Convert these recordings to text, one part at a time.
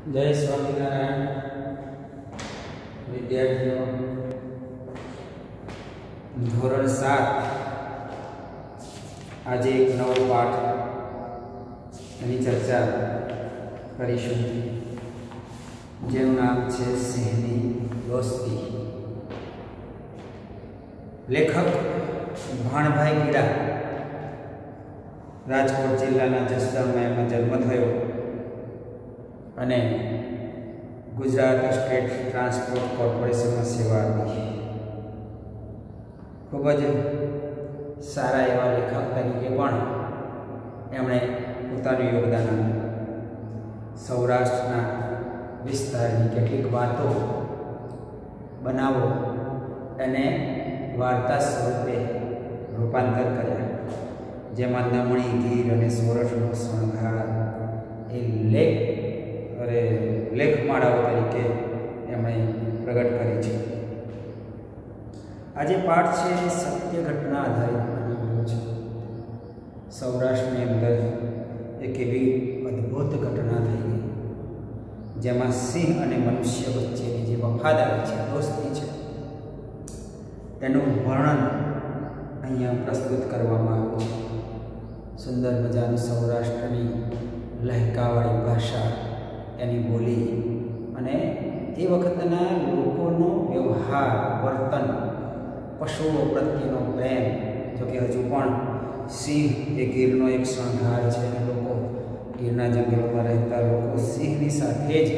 જય સ્વામિનારાયણ, વિદ્યાર્થીઓ. ધોરણ સાત. આજે એક નવો પાઠ એની ચર્ચા કરીશું. જેનું નામ છે સિંહની દોસ્તી. લેખક ભાણભાઈ કીડા રાજકોટ જિલ્લાના જસદણમાં એમાં જન્મ થયો. અને ગુજરાત સ્ટેટ ટ્રાન્સપોર્ટ કોર્પોરેશનમાં સેવા આપી ખૂબ જ સારા એવા લેખક તરીકે પણ એમણે પોતાનું યોગદાન આપ્યું. સૌરાષ્ટ્રના વિસ્તારની કેટલીક વાતો બનાવો અને વાર્તા સ્વરૂપે રૂપાંતર કર્યા. જેમાં નમણી ગીર અને સોરઠનો શણગાર, એ લેખ અરે લેખમાળાઓ તરીકે એમણે પ્રગટ કરી છે. આજે પાઠ છે એ સત્ય ઘટના આધારિત બનાવેલો છે. સૌરાષ્ટ્રની અંદર એક એવી અદ્ભુત ઘટના થઈ ગઈ, જેમાં સિંહ અને મનુષ્ય વચ્ચેની જે વફાદારી છે, દોસ્તી છે, તેનું વર્ણન અહીંયા પ્રસ્તુત કરવામાં આવ્યું. સુંદર મજાનું સૌરાષ્ટ્રની લહેકાવાળી ભાષા એની બોલી અને એ વખતના લોકોનો વ્યવહાર, વર્તન, પશુઓ પ્રત્યેનો પ્રેમ, જો કે હજુ પણ સિંહ એ ગીરનો એક શણગાર છે અને લોકો ગીરના જંગલોમાં રહેતા લોકો સિંહની સાથે જ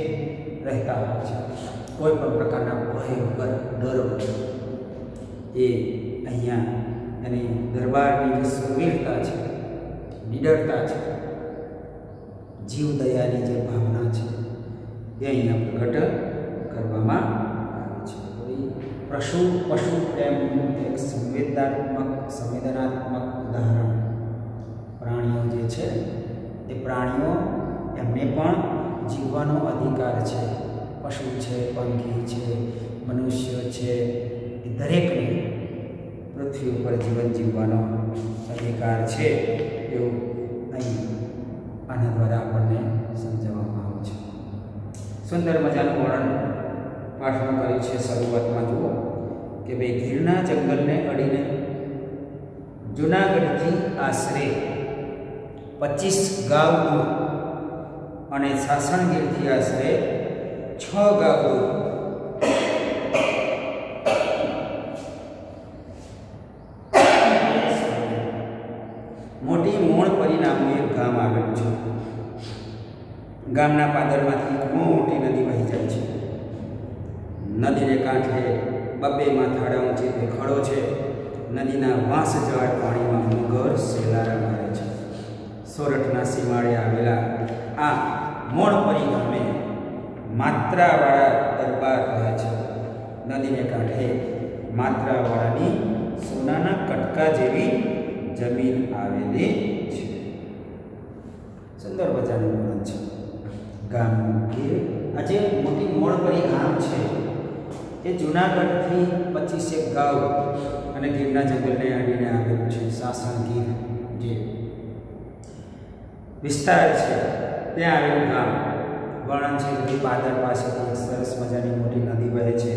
રહેતા હોય છે. કોઈ પણ પ્રકારના ભય વગર, ડર વગર એ અહીંયા એની દરબારની જે સુરવીરતા છે, નિડરતા છે જીવદયાની જે ભાવના છે, એ અહીંયા પ્રગટ કરવામાં આવે છે. પશુ પશુ પ્રેમનું એક સંવેદનાત્મક સંવેદનાત્મક ઉદાહરણ. પ્રાણીઓ જે છે, એ પ્રાણીઓ એમને પણ જીવવાનો અધિકાર છે. પશુ છે, પંખી છે, મનુષ્ય છે, એ દરેકને પૃથ્વી ઉપર જીવન જીવવાનો અધિકાર છે એવું આના દ્વારા આપણને સમજાવવામાં આવે છે. સુંદર મજાનું વર્ણન પાઠમાં કર્યું છે શરૂઆતમાં જુઓ કે ભાઈ ગીરના જંગલને અડીને જુનાગઢથી આશરે પચીસ ગાવ અને સાસણગીરથી આશરે છ ગાવ ગામના પાદરમાંથી મોટી નદી વહી જાય છે. નદીને કાંઠે બબ્બે માથાડા ઊંચી ખડો છે. નદીના વાંસ જળ પાણીમાં મગર સેલારા મારે છે. સોરઠના સીમાડે આવેલા આ મોણપરી ગામે માત્રાવાળા દરબાર રહે છે. નદીને કાંઠે માત્રાવાળાની સોનાના કટકા જેવી જમીન આવેલી છે. સુંદર મજાનું વર્ણન છે. ગામનું આ આજે મોટી મોળપરી ગામ છે. એ જુનાગઢથી પચીસેક ગામ અને ગીરના જંગલને અડીને આવેલું છે સાસણ ગીર જે વિસ્તાર છે. ત્યાં આવેલું ગામ. વર્ણન છે કે પાદર પાસેથી સરસ મજાની મોટી નદી વહે છે.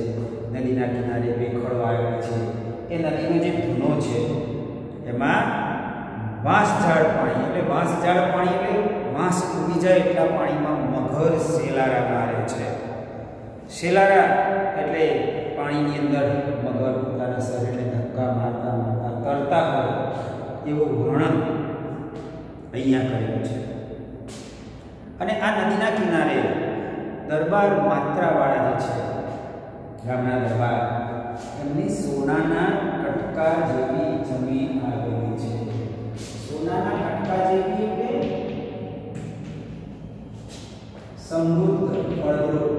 નદીના કિનારે બે ખડો આવેલા છે. એ નદીનો જે ધૂનો છે, એમાં વાંસ ઝાડ પાણી, એટલે વાંસ ઝાડ પાણી એટલે વાંસ ઉગી જાય એટલા પાણીમાં મગર શેલારા મારે છે. શેલારા એટલે પાણીની અંદર મગર પોતાના શરીરને ધક્કા મારતા મારતા તરતા હોય એવું વર્ણન અહીંયા કરેલું છે. અને આ નદીના કિનારે દરબાર માત્રાવાળા જે છે, ગામના દરબાર, એમની સોનાના કટકા જેવી જમીન આવેલી છે. સોનાના કટકા જેવી સમૃદ્ધ ફળદ્રુપ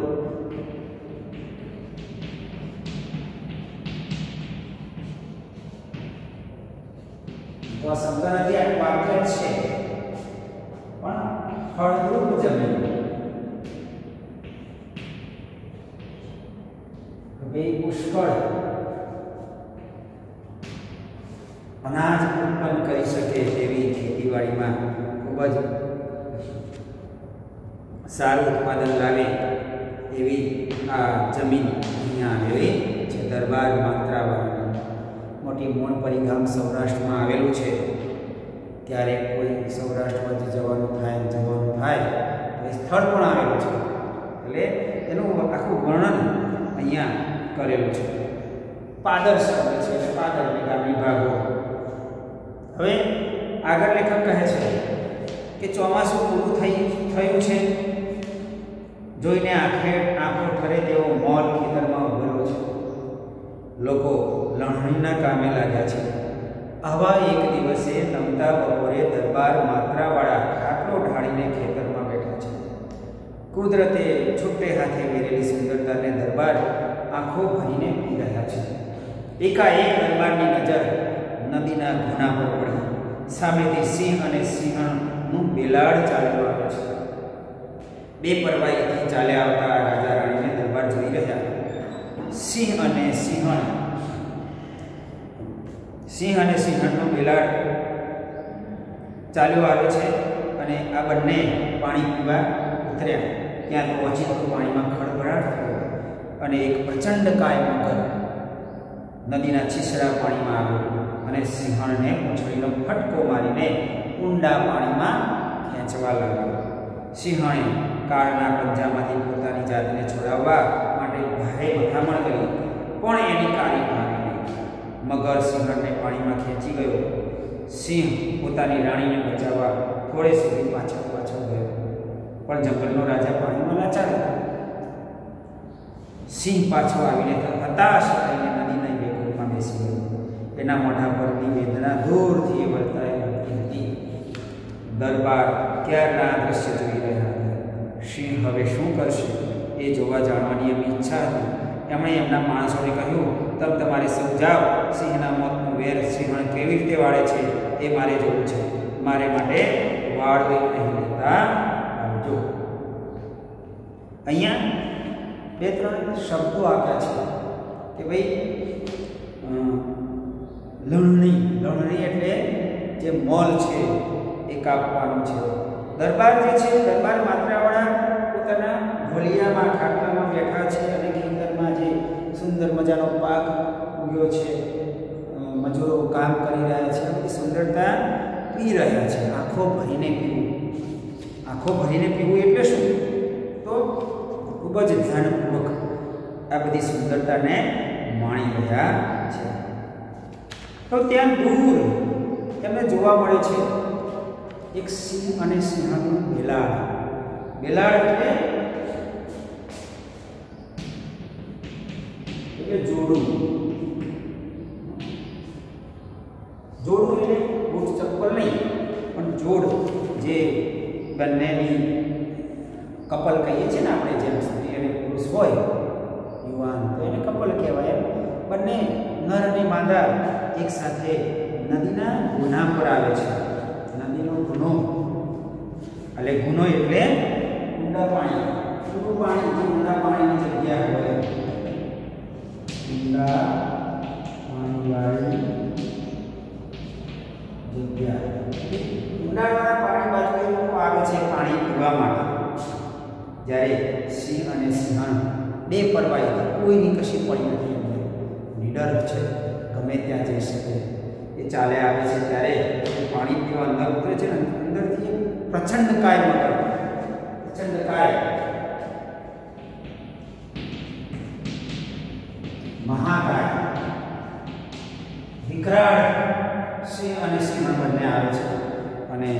તો આ શબ્દ નથી આ વાક્ય છે. પણ ફળદ્રુપ જમીન. હવે પુષ્કળ અનાજ ઉત્પન્ન કરી શકે તેવી ખેતીવાડીમાં ખૂબ જ સારું ઉત્પાદન લાવે એવી આ જમીન અહીંયા આવેલી છે. દરબાર માત્રાવાળા મોટી મોણપરી ગામ સૌરાષ્ટ્રમાં આવેલું છે. ત્યારે કોઈ સૌરાષ્ટ્રમાં જવાનું થાય જવાનું થાય, તો એ સ્થળ પણ આવેલું છે. એટલે એનું આખું વર્ણન અહીંયા કરેલું છે. પાદર શબ્દ છે, એટલે પાદર વિભાગો. હવે આગળ લેખક કહે છે કે ચોમાસું પૂરું થઈ, થયું છે. જોઈને આખરે આંખો ઠરે તેવો મોલ ખેતરમાં ઉભેલો છે. લોકો લણણીના કામે લાગ્યા છે. આવા એક દિવસે નમતા બપોરે દરબાર માત્રાવાળા ખાટલો ઢાળીને ખેતરમાં બેઠા છે. કુદરતે છૂટે હાથે વેરેલી સુંદરતાને દરબાર આંખો ભરીને પી રહ્યા છે. એકાએક દરબારની નજર નદીના ઘણા પર પડી. સામેથી સિંહ અને સિંહણનું બેલાડ ચાલ્યું આવે છે. બે પરવાઈથી ચાલ્યા આવતા રાજા રાણીને દરબાર જોઈ રહ્યા. સિંહ અને સિંહણ, સિંહ અને સિંહણનું બેલાડ ચાલ્યો આવે છે અને આ બંને પાણી પીવા ઉતર્યા. ત્યાં પહોંચી તો પાણીમાં ખળભળાટ થયો અને એક પ્રચંડ કાય મગર નદીના છીછરા પાણીમાં આવ્યો અને સિંહણને પૂંછડીનો ફટકો મારીને ઊંડા પાણીમાં ખેંચવા લાગ્યો. સિંહણે કાળના પંજામાંથી પોતાની જાતને છોડાવવા માટે ભારે ભલામણ કરી, પણ એની કાળી ભાગી મગર સિંહણને પાણીમાં ખેંચી ગયો. સિંહ પોતાની રાણીને બચાવવા થોડે સુધી પાછળ પાછળ ગયો. પણ જંગલનો રાજા પાણીમાં લાચાર હતો. સિંહ પાછો આવીને હતાશ થઈને નદીના વેગોમાં બેસી ગયો. એના મોઢા પરની વેદના દૂરથી એ વર્તાઈ આવતી હતી દરબાર ક્યારના દ્રશ્ય જોઈ રહ્યા હતા? સિંહ હવે શું કરશે? એ જોવા જાણવાની એમની ઈચ્છા હતી. એમણે એમના માણસોને કહ્યું, તમ તમારે સમજાવ, સિંહના મોતનું વેર સિંહણ કેવી રીતે વાળે છે? એ મારે જોવું છે. મારે માટે વાળવી નહીં લેતા આવજો. અહીંયા બે ત્રણ શબ્દો આપ્યા છે કે ભાઈ લણણી. લણણી એટલે જે મોલ છે એ કાપવાનું છે. દરબાર જે છે, દરબાર માત્રાવાળા પોતાના ઢોલિયામાં ખાટલામાં બેઠા છે અને ખેતરમાં જે સુંદર મજાનો પાક ઉગ્યો છે મજૂરો કામ કરી રહ્યા છે, બધી સુંદરતા પી રહ્યા છે. આંખો ભરીને પીવું. આંખો ભરીને પીવું એટલે શું? તો ખૂબ જ ધ્યાનપૂર્વક આ બધી સુંદરતાને માણી રહ્યા છે. તો ત્યાં દૂર તેમને જોવા મળે છે એક સિંહ અને સિંહનું બેલાડ બેલાડ એટલે જોડું. જોડું એટલે બૂટ ચપ્પલ નહીં, પણ જોડ, જે બંનેની કપલ કહીએ છીએ ને આપણે, જેમ સ્ત્રી અને પુરુષ હોય, યુવાન તો એને કપલ કહેવાય બંને નર અને માદા એકસાથે નદીના ગુના પર આવે છે. ગુનો. એટલે ગુનો એટલે ઊંડા પાણી. ઊંડું પાણી? જે ઊંડા પાણીની જગ્યા હોય. ઊંડા પાણીવાળી જગ્યા ઊંડાવાળા પાણી બાજુ લોકો આવે છે પાણી પીવા માટે. જ્યારે સિંહ અને સિંહણ બે પરવાઈ કોઈની કશી પડી નથી નીડર છે. ગમે ત્યાં જઈ શકે. એ ચાલે આવે છે ત્યારે પાણી અંદર ઉતરે છે ને અંદરથી પ્રચંડ કાય મગર પ્રચંડ કાય. મહાકાય. વિકરાળ સિંહ અને સિંહ બંને આવે છે. અને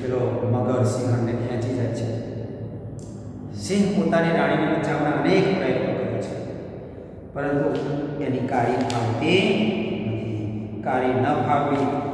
પેલો મગર સિંહણને ખેંચી જાય છે. સિંહ પોતાની રાણીને બચાવવાના અનેક પ્રયત્નો કરે છે. પરંતુ એની કાળી ફાવતી નથી. કાળી ન ફાવવી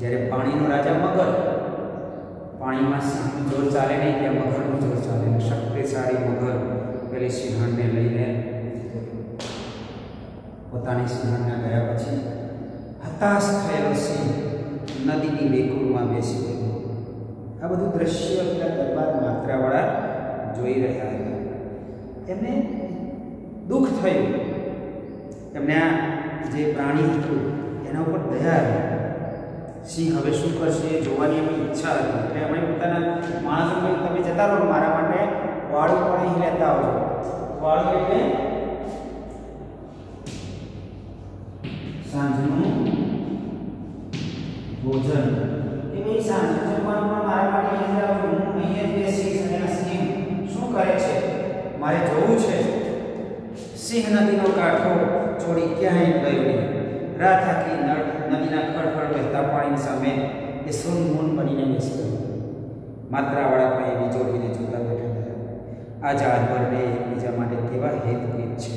જ્યારે પાણીનો રાજા મગર, પાણીમાં સિંહનું જોર ચાલે નહીં, ત્યાં મગરનું જોર ચાલે શક્તિશાળી મગર પેલી સિંહણને લઈને પોતાની સિંહણને ગયા પછી હતાશ થયેલો સિંહ નદીની વેકુળમાં બેસી ગયો. આ બધું દ્રશ્ય પેલા દરબાર માત્રાવાળા જોઈ રહ્યા હતા. એમને દુઃખ થયું. એમને આ જે પ્રાણી હતું, એના ઉપર દયા આવી. સિંહ હવે શું કરશે જોવાની એમની ઈચ્છા હતી. એટલે એમણે પોતાના માણસો કહ્યું, તમે જતા રહો, મારા માટે વાળું પણ અહીં લેતા આવજો. વાળું એટલે? સાંજનું ભોજન. એની સાંજનું જમવાનું મારા માટે અહીં અને સિંહ શું કરે છે? મારે જોવું છે. સિંહ નદીનો કાંઠો છોડી ક્યાંય ગયો નહીં. રાત આખી નદીના ખળખળ વહેતા પાણીની સામે એ સોનમૂન બનીને બેસી ગયું. માત્રાવાળા પણ એવી જોડીને જોતા બેઠા હતા આ જાનવરને એકબીજા માટે કેવા હેતુકીત છે.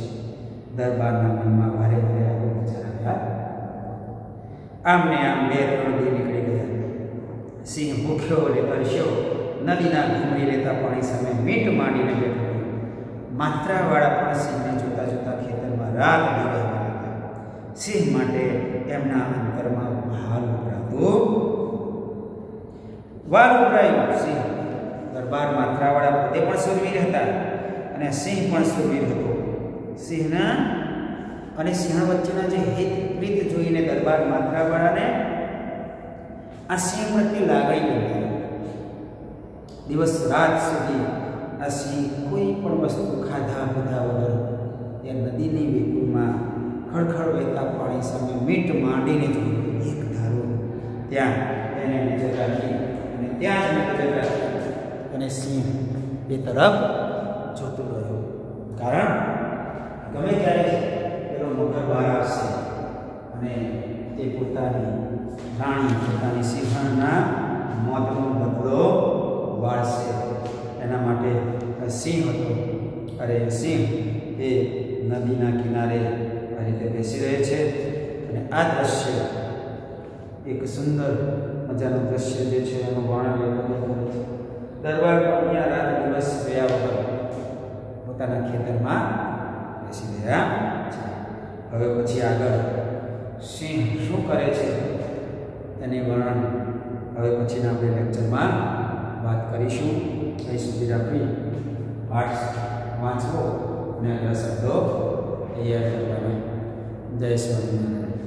દરબારના મનમાં ભારે ભારે આવો વિચાર આવ્યા આમને આમ બે ત્રણ દી નીકળી ગયા. સિંહ ભૂખ્યો અને તરસ્યો, નદીના ઘૂમરી લેતા પાણી સામે મીટ માંડીને બેઠો માત્રાવાળા પણ સિંહને જોતા જોતા ખેતરમાં રાત દિવસ એમના અંતરમાં ભાલ ઉભરાતું વાર ઉભરાયું સિંહ દરબાર માત્રાવાળા પોતે પણ સુરવીર હતા અને સિંહ પણ સુરવીર હતો. સિંહના અને સિંહ વચ્ચેના જે હિત પ્રીત જોઈને દરબાર માત્રાવાળાને આ સિંહ પ્રત્યે લાગણી બંધાઈ દિવસ રાત સુધી આ સિંહ કોઈ પણ વસ્તુ ખાધા ખળખળ વહેતા પાણી સામે મીટ માંડીને જોયું. એક ધારું. ત્યાં એને નજર રાખી અને ત્યાં જ નજર રાખી. અને સિંહ એ તરફ જોતો રહ્યો. કારણ ગમે ત્યારે પેલો મગર બહાર આવશે અને તે પોતાની રાણી, પોતાની સિંહણના મોતનો બદલો વાળશે. એના માટે સિંહ હતો. અરે સિંહ એ નદીના કિનારે રીતે બેસી રહે છે અને આ દ્રશ્ય એક સુંદર મજાનું દ્રશ્ય જે છે એનું વર્ણન લેવાનું દરબાર પણ રાત દિવસ ગયા વગર પોતાના ખેતરમાં બેસી રહ્યા છે. હવે પછી આગળ સિંહ શું કરે છે તેની વર્ણન હવે પછીના આપણે લેક્ચરમાં વાત કરીશું. એ સુધી રાખવી પાઠ વાંચવો અને આગળ શબ્દો તૈયાર કરવાના. જય સ્વામિનારાયણ.